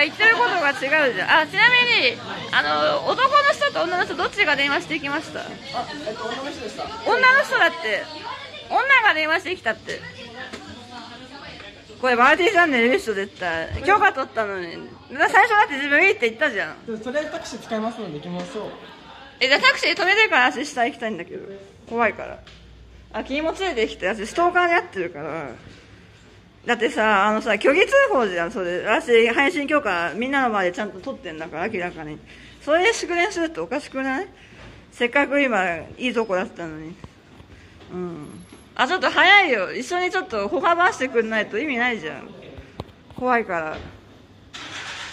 言ってることが違うじゃん。あちなみにあの男の人と女の人どっちが電話してきました？あ、えっと、女の人でした。女の人だって女が電話してきたって。これバーティーチャンネルいい人絶対。許可取ったのに。最初だって自分いいって言ったじゃん。でそれタクシー使いますので行きましょう。えじゃあタクシー止めてから足下行きたいんだけど。怖いから。あ君もついてきて私ストーカーに遭ってるからだってさあのさ虚偽通報じゃんそれ。私配信許可みんなの前でちゃんと取ってんだから明らかに。それで祝電するっておかしくない？せっかく今いいとこだったのに。うん。あちょっと早いよ。一緒にちょっと歩幅してくんないと意味ないじゃん。怖いから。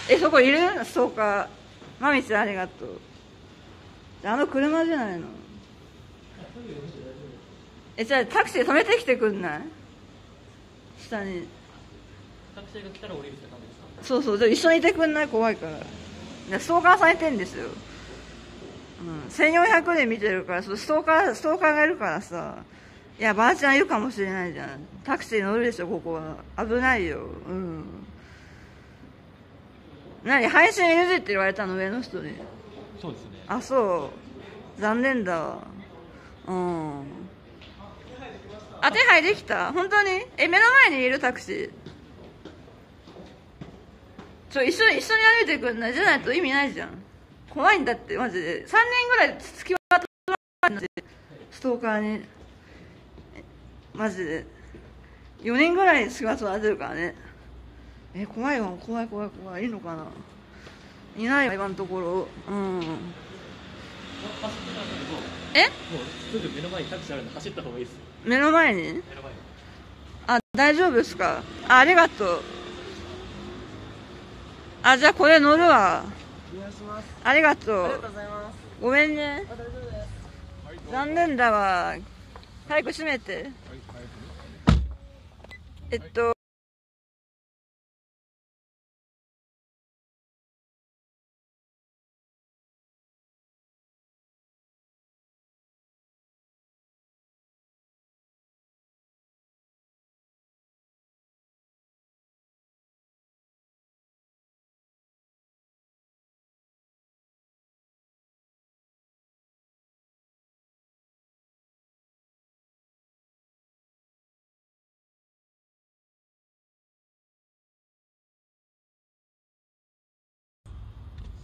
えそこいる？ストーカー。マミちゃんありがとう。あの車じゃないの？えじゃあタクシー止めてきてくんない？下に。タクシーが来たら降りるって感じですか？そうそう。じゃあ一緒にいてくんない？怖いから。いやストーカーされてんですよ、うん、1400で見てるからそうストーカーストーカーがいるからさ。いやばあちゃんいるかもしれないじゃん。タクシー乗るでしょここは。危ないよ。うん。何？配信 NG って言われたの上の人に。そうですね。あそう。残念だわ。うんあ手配できた？本当に？え目の前にいるタクシー？ちょ一緒一緒に歩いてくんない？じゃないと意味ないじゃん。怖いんだってマジで。3年ぐらい付き合ってストーカーに。マジで。4年ぐらい付き合ってられてるからね。え怖いわ。怖い怖い怖い。いいのかな？いないわ今のところ。うん。え？すぐ目の前にタクシーあるんで走った方がいいですよ。目の前に？目の前にあ大丈夫ですか？あありがとう。あじゃあこれ乗るわ。お願いします。ありがとありがうとうございます。ごめんね。あ、大丈夫です。残念だわ。早く閉めて。えっと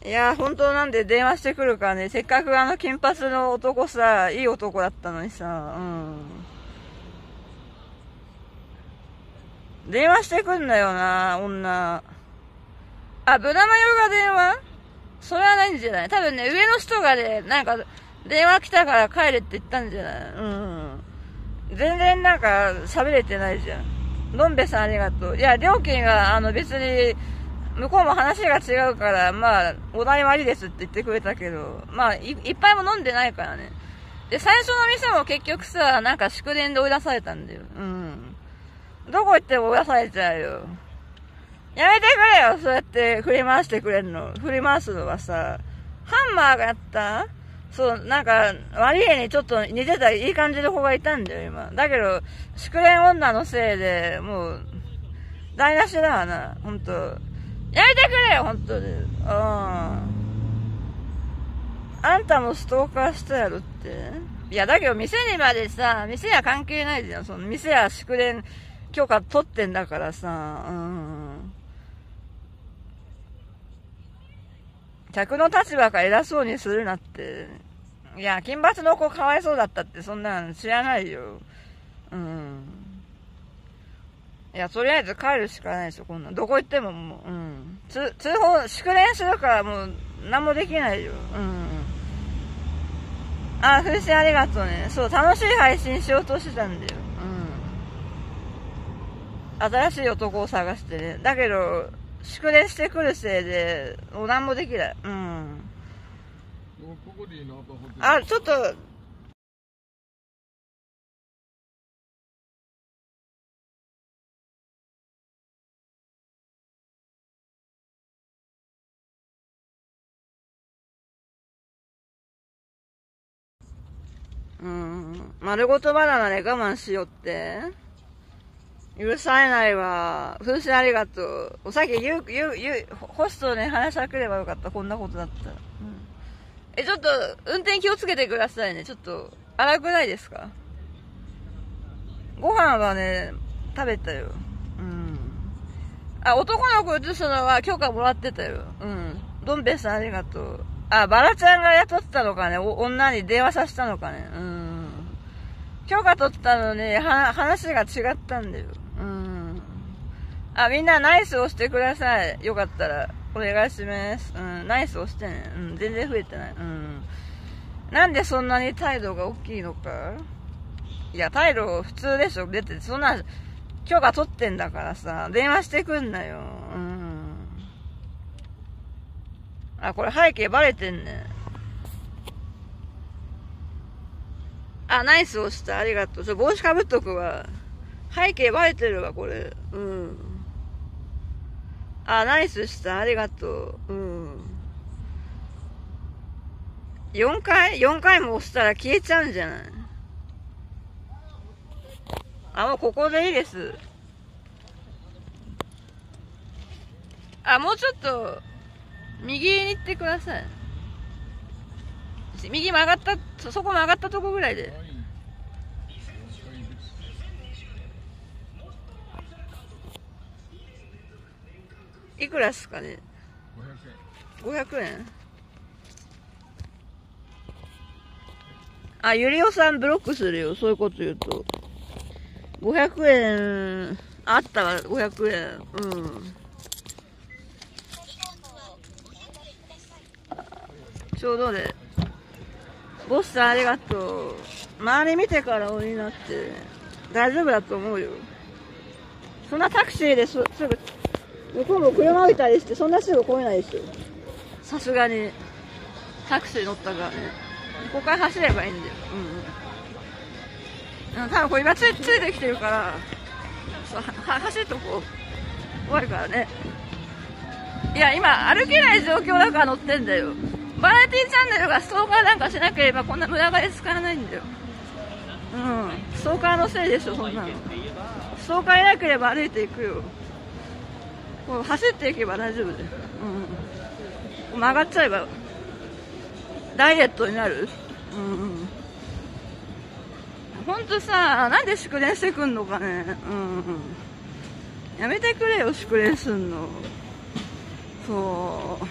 いや本当なんで電話してくるからね。せっかくあの金髪の男さいい男だったのにさ。うん。電話してくんだよな女。あブラマヨが電話？それはないんじゃない？多分ね上の人がねなんか電話来たから帰れって言ったんじゃない？うん。全然なんか喋れてないじゃん。どんべさんありがとう。いや料金はあの別に向こうも話が違うから、まあ、お代はありですって言ってくれたけど、まあ、いいっぱいも飲んでないからね。で、最初の店も結局さ、なんか祝電で追い出されたんだよ。うん。どこ行っても追い出されちゃうよ。やめてくれよ、そうやって振り回してくれるの。振り回すのはさ、ハンマーがやった？そう、なんか、悪い絵にちょっと似てたいい感じの子がいたんだよ、今。だけど、祝電女のせいで、もう、台無しだわな、ほんと。やめてくれよ、本当に。うん。あんたもストーカーしたやろって。いや、だけど店にまでさ、店は関係ないじゃん。その店は祝電許可取ってんだからさ、うん。客の立場から偉そうにするなって。いや、金髪の子かわいそうだったってそんなの知らないよ。うん。いや、とりあえず帰るしかないでしょ、こんなん。どこ行ってももう、うん。つ、通報、祝電するからもう、何もできないよ。うん。あ、風船ありがとうね。そう、楽しい配信しようとしてたんだよ。うん。新しい男を探してね。だけど、祝電してくるせいで、もう何もできない。うん。あ、ちょっと、うん。丸ごとバナナで我慢しよって。許されないわ。風船ありがとう。おさっき言う、言う、言う、ホストね、話しかければよかった。こんなことだったら。うん。え、ちょっと、運転気をつけてくださいね。ちょっと、荒くないですか？ご飯はね、食べたよ。うん。あ、男の子映すのは許可もらってたよ。うん。ドンペさんありがとう。あ、バラちゃんが雇ったのかね。女に電話させたのかね。うん。許可取ったのに、は、話が違ったんだよ。うん。あ、みんなナイス押してください。よかったら。お願いします。うん。ナイス押してね。うん。全然増えてない。うん。なんでそんなに態度が大きいのか？いや、態度普通でしょ。だって、そんな、許可取ってんだからさ、電話してくんなよ。うん。あ、これ背景バレてんねん。あ、ナイス押した。ありがとう。ちょ、帽子かぶっとくわ。背景バレてるわ、これ。うん。あ、ナイスした。ありがとう。うん。4回 ?4 回も押したら消えちゃうんじゃない？あ、もうここでいいです。あ、もうちょっと、右に行ってください。右曲がった、そ、こ曲がったとこぐらいで。いくらっすかね？500円あ、ゆりおさんブロックするよ。そういうこと言うと。500円、あったわ、500円。うん。ちょうどで。ボスさんありがとう。周り見てから鬼になって。大丈夫だと思うよ。そんなタクシーですすぐ、向こうも車置いたりして、そんなすぐ来れないですよ。さすがに。タクシー乗ったからね。ここから走ればいいんだよ。うんうん。多分これ今つついてきてるから、そうは走っとこう。怖いからね。いや、今歩けない状況だから乗ってんだよ。バラエティチャンネルがストーカーなんかしなければこんな無駄金使わないんだよ。うん。ストーカーのせいでしょ、そんなの。ストーカーいなければ歩いていくよ。こう走っていけば大丈夫だよ。うん。曲がっちゃえば、ダイエットになるうんうん。ほんとさ、なんで祝電してくんのかね。うんうん。やめてくれよ、祝電すんの。そう。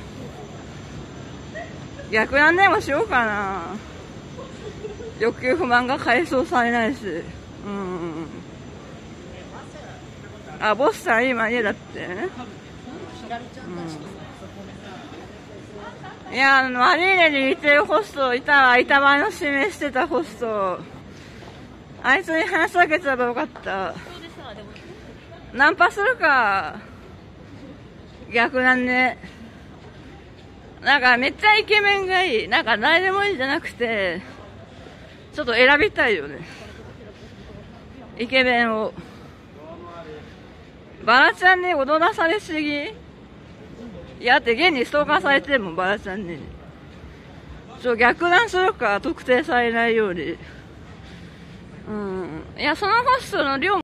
逆なんでもしようかな。欲求不満が解消されないし。うん。あ、ボスさん今家だって。うん。いや、あの、マリーネに似てるホストいたわ。板場の指名してたホスト。あいつに話しかけちゃえばよかった。ナンパするか。逆なんね。なんかめっちゃイケメンがいい。なんか誰でもいいじゃなくて、ちょっと選びたいよね。イケメンを。バラちゃんに踊らされすぎいや、って現にストーカーされてんもん、バラちゃんに。ちょ、逆断するか、特定されないように。うん。いや、そのホストの量も